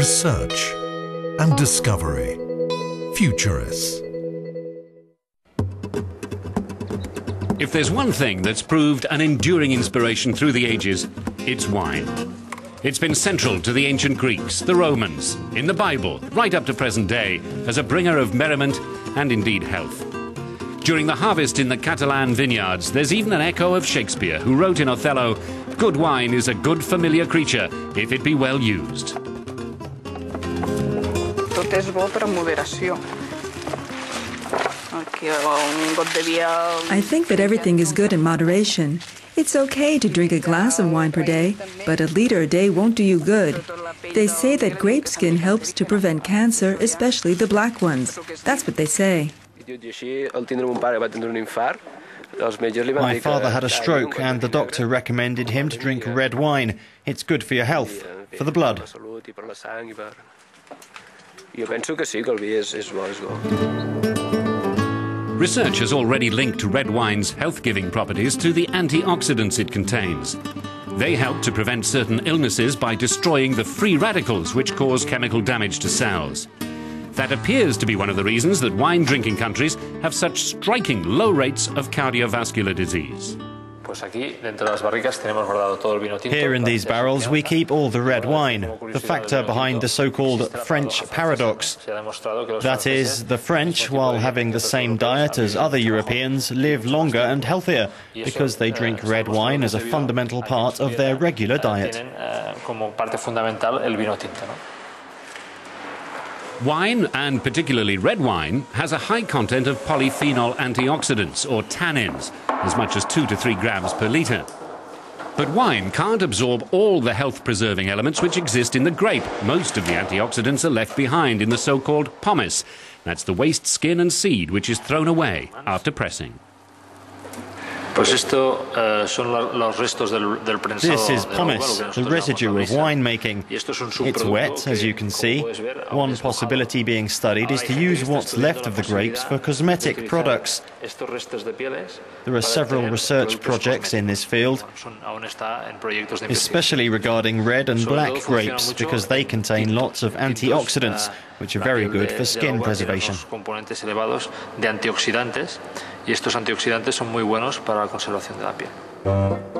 research and discovery. Futuris. If there's one thing that's proved an enduring inspiration through the ages, it's wine. It's been central to the ancient Greeks, the Romans, in the Bible, right up to present day, as a bringer of merriment and indeed health. During the harvest in the Catalan vineyards, there's even an echo of Shakespeare, who wrote in Othello, Good wine is a good familiar creature, if it be well used. Tot és bo per moderació. I think that everything is good in moderation. It's okay to drink a glass of wine per day, but a liter a day won't do you good. They say that grape skin helps to prevent cancer, especially the black ones. That's what they say. My father had a stroke, and the doctor recommended him to drink red wine. It's good for your health, for the blood. Research has already linked red wine's health giving properties to the antioxidants it contains. They help to prevent certain illnesses by destroying the free radicals which cause chemical damage to cells. That appears to be one of the reasons that wine drinking countries have such striking low rates of cardiovascular disease. Here in these barrels, we keep all the red wine, the factor behind the so called French paradox. That is, the French, while having the same diet as other Europeans, live longer and healthier because they drink red wine as a fundamental part of their regular diet. Wine, and particularly red wine, has a high content of polyphenol antioxidants, or tannins, as much as 2 to 3 grams per litre. But wine can't absorb all the health preserving elements which exist in the grape. Most of the antioxidants are left behind in the so called pomace. That's the waste skin and seed which is thrown away after pressing. This is pomace, the residue of winemaking. It's wet, as you can see. One possibility being studied is to use what's left of the grapes for cosmetic products. There are several research projects in this field, especially regarding red and black grapes, because they contain lots of antioxidants, which are very good for skin preservation. y estos antioxidantes son muy buenos para la conservación de la piel.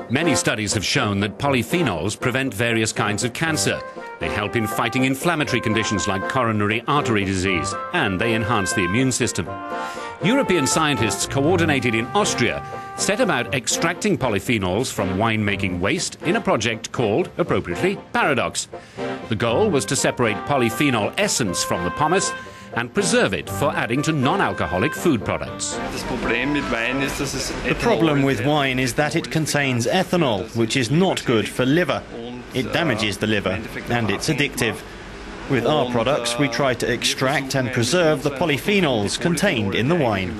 Many studies have shown that polyphenols prevent various kinds of cancer. They help in fighting inflammatory conditions like coronary artery disease, and they enhance the immune system. European scientists coordinated in Austria set about extracting polyphenols from winemaking waste in a project called, appropriately, Paradox. The goal was to separate polyphenol essence from the pomace and preserve it for adding to non-alcoholic food products. The problem with wine is that it contains ethanol, which is not good for liver. It damages the liver, and it's addictive. With our products, we try to extract and preserve the polyphenols contained in the wine.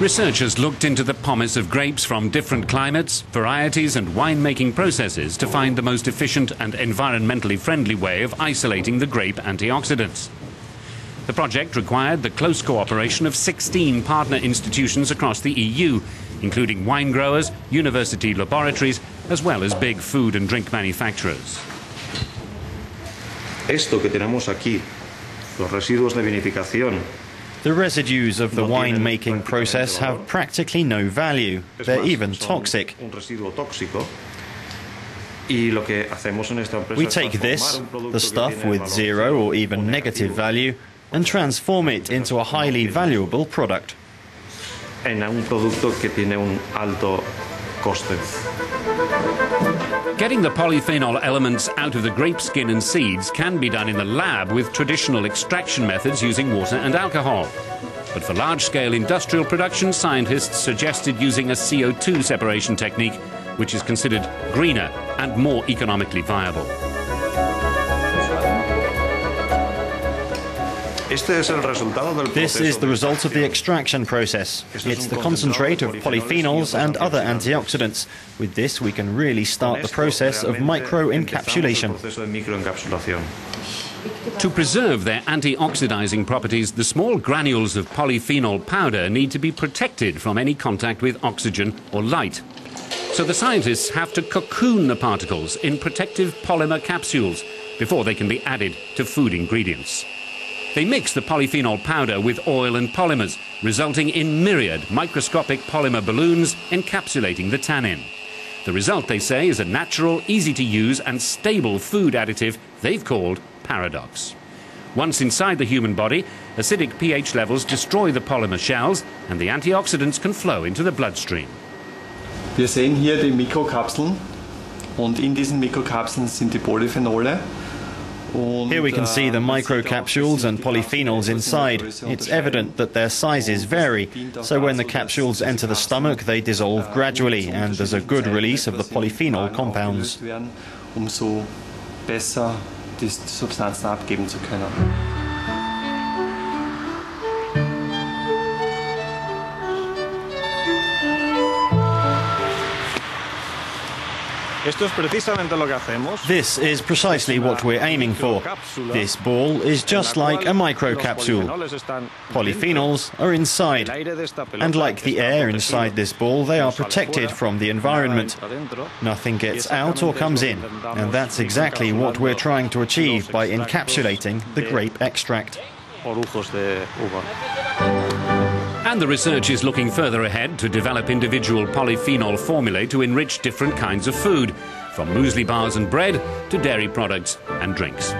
Researchers looked into the pomace of grapes from different climates, varieties, and winemaking processes to find the most efficient and environmentally friendly way of isolating the grape antioxidants. The project required the close cooperation of 16 partner institutions across the EU, including wine growers, university laboratories, as well as big food and drink manufacturers. Esto que tenemos aquí, los residuos de vinificación, the residues of the winemaking process have practically no value. They're even toxic. We take this, the stuff with zero or even negative value, and transform it into a highly valuable product. Getting the polyphenol elements out of the grape skin and seeds can be done in the lab with traditional extraction methods using water and alcohol. But for large scale industrial production, scientists suggested using a CO2 separation technique, which is considered greener and more economically viable. This is the result of the extraction process. It's the concentrate of polyphenols and other antioxidants. With this, we can really start the process of microencapsulation. To preserve their antioxidizing properties, the small granules of polyphenol powder need to be protected from any contact with oxygen or light. So the scientists have to cocoon the particles in protective polymer capsules before they can be added to food ingredients. They mix the polyphenol powder with oil and polymers, resulting in myriad microscopic polymer balloons encapsulating the tannin. The result, they say, is a natural, easy to use, and stable food additive they've called Paradox. Once inside the human body, acidic pH levels destroy the polymer shells and the antioxidants can flow into the bloodstream. Wir sehen hier die Mikrokapseln und in diesen Mikrokapseln sind die Polyphenole. Here we can see the microcapsules and polyphenols inside. It's evident that their sizes vary, so when the capsules enter the stomach, they dissolve gradually, and there's a good release of the polyphenol compounds. This is precisely what we're aiming for. This ball is just like a microcapsule. Polyphenols are inside. And like the air inside this ball, they are protected from the environment. Nothing gets out or comes in. And that's exactly what we're trying to achieve by encapsulating the grape extract. And the research is looking further ahead to develop individual polyphenol formulae to enrich different kinds of food, from muesli bars and bread to dairy products and drinks.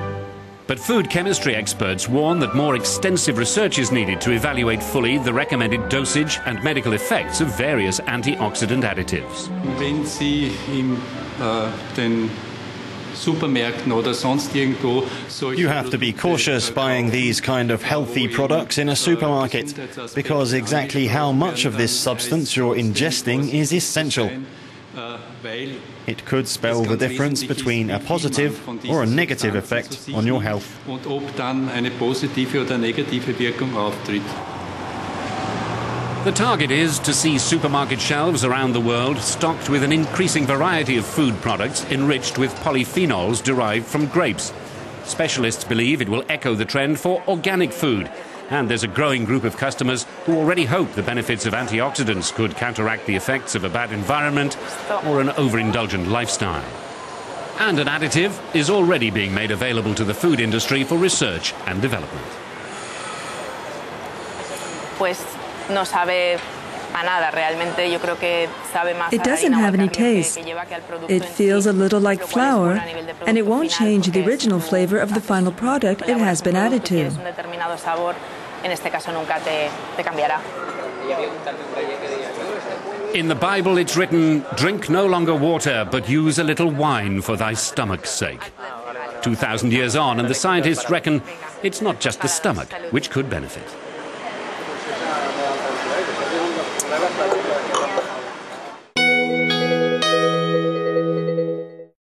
But food chemistry experts warn that more extensive research is needed to evaluate fully the recommended dosage and medical effects of various antioxidant additives. Wenn Sie in, uh, den Supermärkten oder sonst irgendwo You have to be cautious buying these kind of healthy products in a supermarket because exactly how much of this substance you're ingesting is essential. It could spell the difference between a positive or a negative effect on your health. Und ob dann eine positive oder negative Wirkung auftritt. The target is to see supermarket shelves around the world stocked with an increasing variety of food products enriched with polyphenols derived from grapes. Specialists believe it will echo the trend for organic food. And there's a growing group of customers who already hope the benefits of antioxidants could counteract the effects of a bad environment or an overindulgent lifestyle. And an additive is already being made available to the food industry for research and development. No sabe a nada realmente. Yo creo que sabe más It doesn't have any taste. It feels a little like flour, and it won't change the original flavor of the final product it has been added to. un determinado sabor, en este caso nunca te, te cambiará. In the Bible, it's written, Drink no longer water, but use a little wine for thy stomach's sake. 2,000 years on, and the scientists reckon it's not just the stomach which could benefit.